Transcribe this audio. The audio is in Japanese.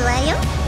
わよ。